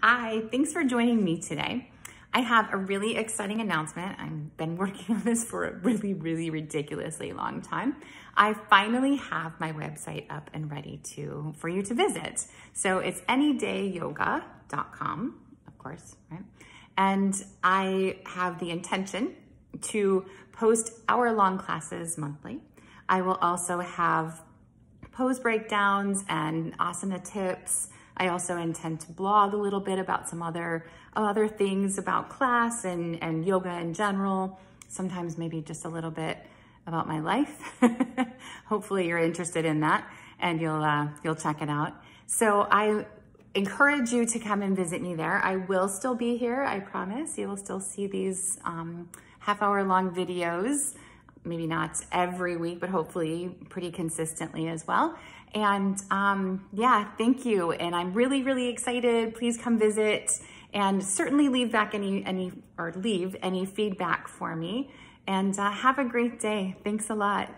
Hi, thanks for joining me today. I have a really exciting announcement. I've been working on this for a really, really ridiculously long time. I finally have my website up and ready to for you to visit. So it's anydayyoga.com, of course, right? And I have the intention to post hour-long classes monthly. I will also have pose breakdowns and asana tips, I also intend to blog a little bit about some other, other things about class and, and yoga in general. Sometimes maybe just a little bit about my life. Hopefully you're interested in that and you'll, uh, you'll check it out. So I encourage you to come and visit me there. I will still be here, I promise. You will still see these um, half hour long videos maybe not every week, but hopefully pretty consistently as well. And um, yeah, thank you. And I'm really, really excited. Please come visit and certainly leave back any, any or leave any feedback for me. And uh, have a great day. Thanks a lot.